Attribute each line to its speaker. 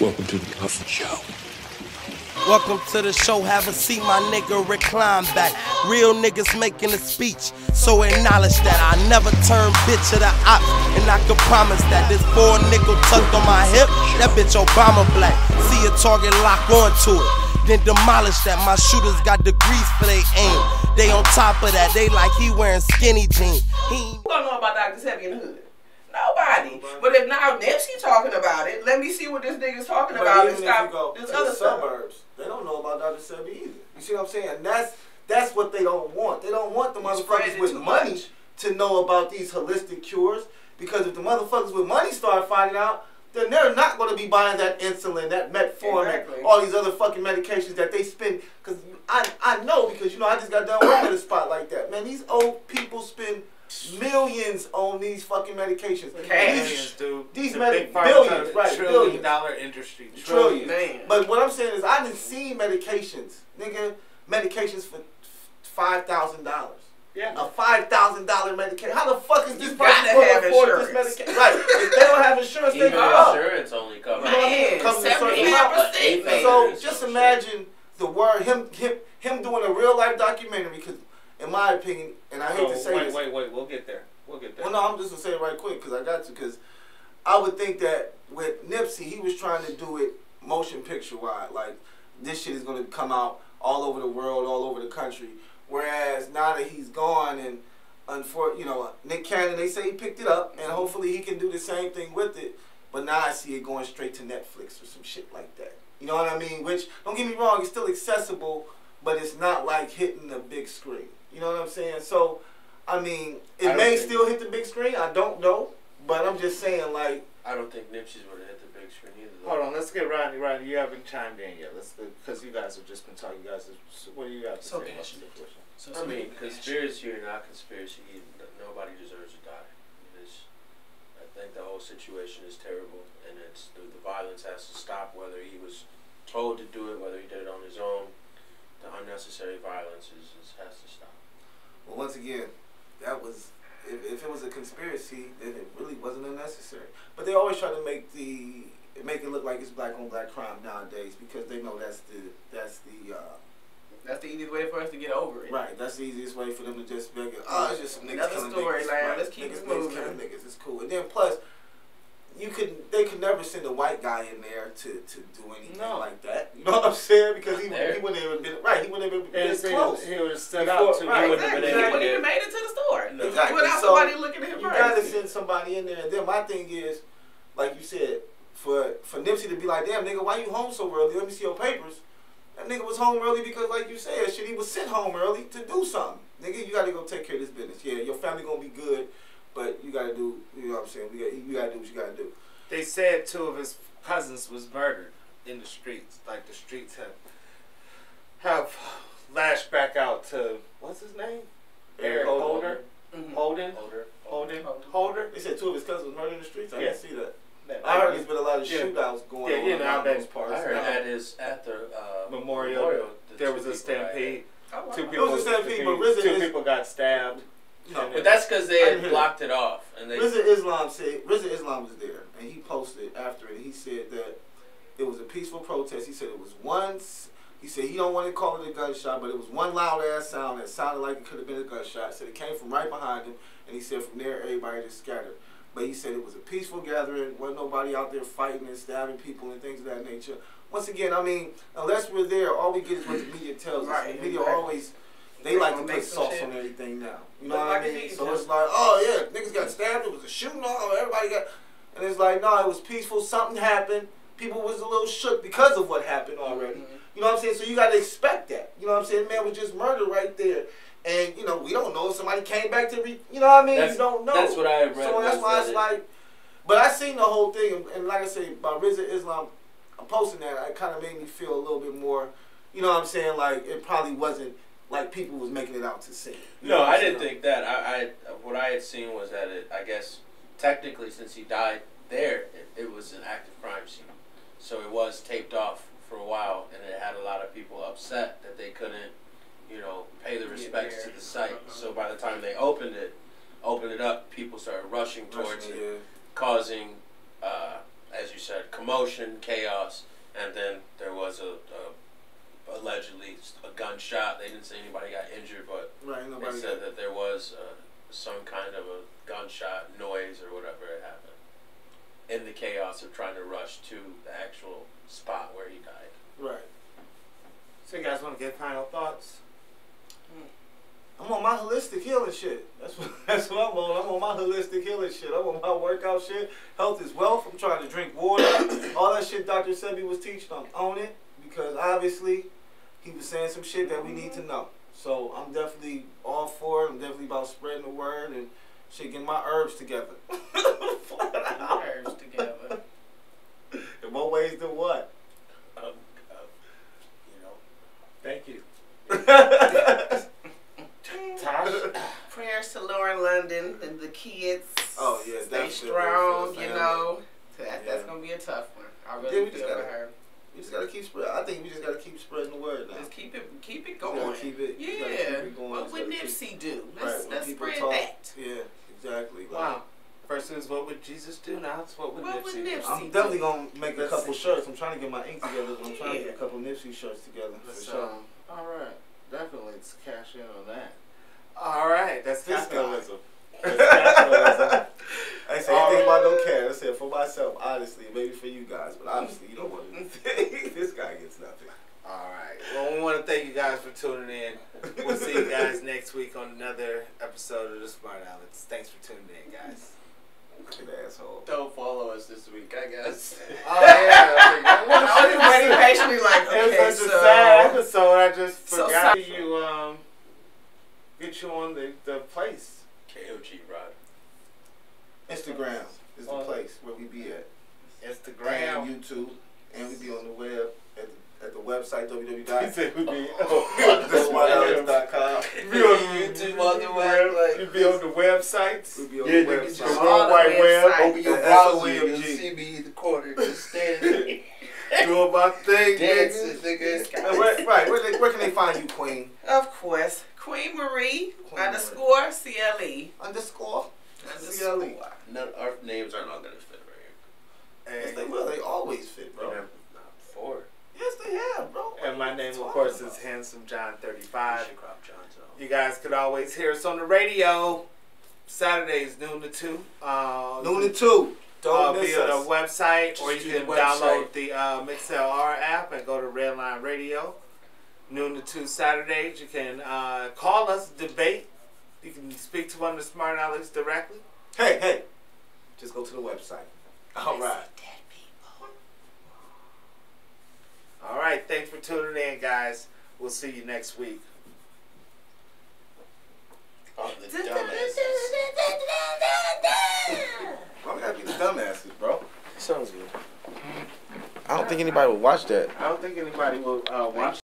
Speaker 1: Welcome to the Puffin Show.
Speaker 2: Welcome to the show, have a seat, my nigga, recline back. Real niggas making a speech, so acknowledge that I never turn bitch to the op, and I can promise that this four nickel tucked on my hip, that bitch Obama black. See a target lock onto it, then demolish that. My shooters got degrees for they aim. They on top of that, they like he wearing skinny jeans. He
Speaker 3: Who don't know about Dr. Sebi in the hood? Nobody. But if now Nipsey talking about it, let me see what this nigga's talking
Speaker 4: But
Speaker 3: about and
Speaker 4: even if you
Speaker 3: stop
Speaker 4: go
Speaker 3: this other
Speaker 4: the
Speaker 3: stuff.
Speaker 4: suburbs, they don't know about Dr. Sebi either. You see what I'm saying? That's that's what they don't want. They don't want the motherfuckers with money
Speaker 3: much.
Speaker 4: to know about these holistic cures. Because if the motherfuckers with money start finding out, then they're not going to be buying that insulin, that metformin,
Speaker 3: Exactly.
Speaker 4: all these other fucking medications that they spend. Because I I know because you know I just got done working at a spot like that. Man, these old people spend millions on these fucking medications.
Speaker 3: Cash.
Speaker 5: Millions, dude.
Speaker 4: These
Speaker 5: The
Speaker 4: medi-
Speaker 5: big
Speaker 4: billions,
Speaker 5: company,
Speaker 4: right,
Speaker 5: Trillion
Speaker 4: billions.
Speaker 5: dollar industry.
Speaker 4: Trillions.
Speaker 3: Man.
Speaker 4: But what I'm saying is, I didn't see medications, nigga, medications for five thousand dollars.
Speaker 5: Yeah.
Speaker 4: A five thousand dollar medication. How the fuck is this
Speaker 3: You
Speaker 4: person going to afford this medication? Right. If they don't have insurance, they
Speaker 6: Even
Speaker 4: go.
Speaker 6: insurance only covers.
Speaker 4: You know what I mean?
Speaker 3: Man,
Speaker 4: Comes in a certain
Speaker 3: 75%,
Speaker 4: amount.
Speaker 3: man.
Speaker 4: So just imagine the word him him him doing a real life documentary. Because in my opinion, and I hate to say
Speaker 5: wait,
Speaker 4: this,
Speaker 5: Wait, wait, wait. We'll get there. We'll get there.
Speaker 4: well, no, I'm just gonna say it right quick because I got to. Because I would think that with Nipsey, he was trying to do it motion picture wide. Like this shit is gonna come out all over the world, all over the country. Whereas now that he's gone and unfor you know Nick Cannon, they say he picked it up, and hopefully he can do the same thing with it. But now I see it going straight to Netflix or some shit like that. You know what I mean? Which don't get me wrong, it's still accessible, but it's not like hitting the big screen. You know what I'm saying? So. I mean, it
Speaker 6: I
Speaker 4: may still hit the big screen. I don't know, but I'm just saying, like,
Speaker 6: I don't think Nipsey's would have hit the big screen either. though.
Speaker 5: Hold on, let's get Rodney. Rodney, you haven't chimed in yet. Let's because you guys have just been talking. You guys, have, what do you guys
Speaker 3: So
Speaker 5: say about the
Speaker 3: passionate.
Speaker 5: situation?
Speaker 3: So,
Speaker 6: I mean, conspiracy or not conspiracy, nobody deserves to die. It's, I think the whole situation is terrible, and it's the, the violence has to stop. Whether he was told to do it, whether he did it on his own, the unnecessary violence is, is has to
Speaker 4: well, once again, that was if, if it was a conspiracy, then it really wasn't unnecessary. But they always try to make the make it look like it's black on black crime nowadays because they know that's the that's the uh,
Speaker 3: that's the easiest way for us to get over it.
Speaker 4: right. That's the easiest way for them to just make it. Oh, it's just some niggas
Speaker 3: Another
Speaker 4: killing
Speaker 3: story,
Speaker 4: niggas.
Speaker 3: man.
Speaker 4: Right.
Speaker 3: Let's keep
Speaker 4: niggas,
Speaker 3: it
Speaker 4: niggas killing niggas. It's cool. And then plus. You could, they could never send a white guy in there to, to do anything
Speaker 5: No.
Speaker 4: like that. You know what I'm saying? Because he,
Speaker 6: there.
Speaker 4: he wouldn't have been right. He wouldn't have been this close.
Speaker 5: he would have stood
Speaker 4: Before-
Speaker 5: out too.
Speaker 4: right,
Speaker 5: he wouldn't have
Speaker 3: Exactly.
Speaker 5: been
Speaker 3: He wouldn't
Speaker 5: to
Speaker 3: even made it to the store.
Speaker 6: No.
Speaker 4: Exactly.
Speaker 3: Without
Speaker 4: So,
Speaker 3: somebody looking at him
Speaker 4: You
Speaker 3: first.
Speaker 4: gotta send somebody in there, and then my thing is, like you said, for for Nipsey to be like, damn nigga, why you home so early? Let me see your papers. That nigga was home early because, like you said, shit, he was sent home early to do something. Nigga, you gotta go take care of this business. Yeah, your family gonna be good, but you gotta do, you know what I'm saying? We got, you gotta do what you gotta do.
Speaker 5: They said two of his cousins was murdered in the streets. Like the streets have have lashed back out to what's his name? Eric Holder.
Speaker 3: Mhm.
Speaker 5: Holden.
Speaker 6: Older,
Speaker 5: Holden.
Speaker 3: Holden.
Speaker 5: Holder.
Speaker 4: They said two of his cousins was murdered in the streets. I
Speaker 5: Yeah.
Speaker 4: didn't see that. I heard there's been a lot of
Speaker 5: Yeah.
Speaker 4: shootouts going
Speaker 5: Yeah,
Speaker 4: on
Speaker 5: you know, I
Speaker 4: around those parts.
Speaker 6: I heard
Speaker 4: now.
Speaker 6: at at the uh,
Speaker 5: Memorial.
Speaker 6: the
Speaker 5: There was a stampede.
Speaker 3: Wow.
Speaker 5: Two
Speaker 4: It was a stampede, but Rizza
Speaker 5: two people got stabbed.
Speaker 4: No,
Speaker 6: But that's because they had blocked it off, and they
Speaker 4: Rizza Islam said Rizza Islam was there, and he posted after it. He said that it was a peaceful protest. He said it was once. He said he don't want to call it a gunshot, but it was one loud ass sound that sounded like it could have been a gunshot. Said it came from right behind him, and he said from there everybody just scattered. But he said it was a peaceful gathering. wasn't nobody out there fighting and stabbing people and things of that nature. Once again, I mean, unless we're there, all we get is what the media tells us.
Speaker 3: Right,
Speaker 4: The media
Speaker 3: exactly.
Speaker 4: always they
Speaker 3: They
Speaker 4: like to
Speaker 3: gonna
Speaker 4: put sauce
Speaker 3: shit.
Speaker 4: on everything now. You know what I mean? So it's like, oh yeah, niggas got stabbed. It was a shooting. Oh, everybody got. And it's like, no, it was peaceful. Something happened. People was a little shook because of what happened already.
Speaker 3: Mhm.
Speaker 4: You know what I'm saying? So you got to expect that. You know what I'm saying? Man was just murdered right there. And, you know, we don't know if somebody came back to, re- you know what I mean?
Speaker 6: That's-
Speaker 4: you don't know.
Speaker 6: that's what I read
Speaker 4: So that's
Speaker 6: was
Speaker 4: why it's like, but I seen the whole thing. And, and like I say, by Rizza Islam, I'm posting that. It kind of made me feel a little bit more, you know what I'm saying? Like, it probably wasn't like people was making it out to know
Speaker 6: No,
Speaker 4: I'm
Speaker 6: didn't think that. I, I what I had seen was that it. I guess technically, since he died there, it, it was an active crime scene, so it was taped off for a while, and it had a lot of people upset that they couldn't, you know, pay the respects to the site. So by the time they opened it, opened it up, people started rushing towards
Speaker 4: Rushing,
Speaker 6: it,
Speaker 4: yeah.
Speaker 6: causing uh, as you said, commotion, chaos, and then there was a, a allegedly a gunshot. They didn't say anybody got injured, but
Speaker 4: Right,
Speaker 6: they
Speaker 4: nobody.
Speaker 6: said that there was uh, some kind of a gunshot noise or whatever had happened in the chaos of trying to rush to the actual spot where he died.
Speaker 4: Right.
Speaker 5: So you guys want to get final thoughts?
Speaker 4: I'm on my holistic healing shit. That's what that's what I'm on. I'm on my holistic healing shit. I'm on my workout shit. Health is wealth. I'm trying to drink water. All that shit Dr. Sebi was teaching, I'm on it because obviously he was saying some shit that we need to know. So I'm definitely all for it. I'm definitely about spreading the word and shit, getting my herbs together. Flat out.
Speaker 3: Nerves together.
Speaker 4: In more ways than what?
Speaker 6: Um, uh, you know,
Speaker 5: Thank you. Tosh?
Speaker 3: Prayers to Lauren London and the kids.
Speaker 4: Oh, yeah,
Speaker 3: Stay
Speaker 4: definitely
Speaker 3: strong, you know. That, That's gonna be a tough one. I really
Speaker 4: we just
Speaker 3: feel for her.
Speaker 4: We just gotta keep spread. I think we just gotta keep spreading the word now.
Speaker 3: Just keep it, keep it
Speaker 4: We gotta
Speaker 3: going.
Speaker 4: keep it- we
Speaker 3: yeah.
Speaker 4: keep it going.
Speaker 3: What
Speaker 4: Just
Speaker 3: would
Speaker 4: gotta keep-
Speaker 3: Nipsey do? Let's
Speaker 4: when
Speaker 3: let's spread
Speaker 4: talk-
Speaker 3: that.
Speaker 4: Yeah, exactly. Like,
Speaker 5: Wow. First it was what would Jesus do? Now it's what would
Speaker 3: What would
Speaker 5: Nipsey do?
Speaker 4: I'm definitely gonna make a couple shirts. I'm trying to get my ink together. But I'm trying to get a couple Nipsey shirts together for
Speaker 5: Let's,
Speaker 4: sure.
Speaker 5: um, all right. Definitely, let's cash in on that. All right. That's
Speaker 4: This guy.
Speaker 5: capitalism. That's capitalism.
Speaker 4: I ain't say anything about no. I said for myself, honestly, maybe for you guys, but obviously you don't want to. this guy gets nothing.
Speaker 5: All right. Well, we want to thank you guys for tuning in. We'll see you guys next week on another episode of the Smartalecs. Thanks for tuning in, guys.
Speaker 4: Fucking asshole.
Speaker 6: don't follow us this week, I guess.
Speaker 5: Oh yeah.
Speaker 3: I was just waiting patiently, like,
Speaker 5: It
Speaker 3: okay,
Speaker 5: was such a
Speaker 3: so
Speaker 5: sad episode. I just forgot
Speaker 3: sad.
Speaker 5: you um get you on the the place.
Speaker 6: KOG Rod.
Speaker 4: Instagram is the
Speaker 5: Oh.
Speaker 4: place where we be at.
Speaker 5: Instagram.
Speaker 4: And YouTube, and we be on the web at the, at the website
Speaker 5: He we be
Speaker 4: TheSmartalecs.com.
Speaker 5: You be on
Speaker 6: YouTube on the web, like-
Speaker 5: You be on the websites.
Speaker 4: We be on
Speaker 6: Yeah,
Speaker 4: the
Speaker 6: niggas,
Speaker 5: The
Speaker 4: website.
Speaker 3: All
Speaker 5: World Wide Web.
Speaker 3: websites.
Speaker 6: Open your
Speaker 4: That's
Speaker 6: browser, you'll see me in the corner just standing
Speaker 5: Doing my thing,
Speaker 6: dancing,
Speaker 5: nigga.
Speaker 6: nigga.
Speaker 4: Where, right, where, where can they find you, Queen?
Speaker 3: Of course, Queen Marie
Speaker 4: Queen
Speaker 3: underscore CLE
Speaker 4: Underscore?
Speaker 3: Underscore.
Speaker 4: CLE.
Speaker 6: None, our names are not gonna fit right
Speaker 4: Yes,
Speaker 5: And,
Speaker 4: they will. They always fit, bro.
Speaker 6: Not four.
Speaker 4: Yes, they have, bro.
Speaker 5: and my name, of course,
Speaker 4: about.
Speaker 5: is Handsome John 35.
Speaker 6: should crop John's.
Speaker 5: You guys could always hear us on the radio. Saturdays noon to two. Uh,
Speaker 4: Noon to two.
Speaker 5: uh,
Speaker 4: Don't miss
Speaker 5: via the
Speaker 4: us.
Speaker 5: website, or you can
Speaker 6: the
Speaker 5: download the uh, Mixlr app and go to Redline Radio. Noon to two Saturdays. You can uh, call us, debate. You can speak to one of the Smartalecs directly.
Speaker 4: Hey, hey. Just go to the website. All right.
Speaker 5: All right. Thanks for tuning in, guys. We'll see you next week.
Speaker 6: Oh, the dumbasses.
Speaker 4: Why we gotta be the dumbasses, bro?
Speaker 6: Sounds good.
Speaker 4: I don't think anybody would watch that.
Speaker 5: I don't think anybody will uh, watch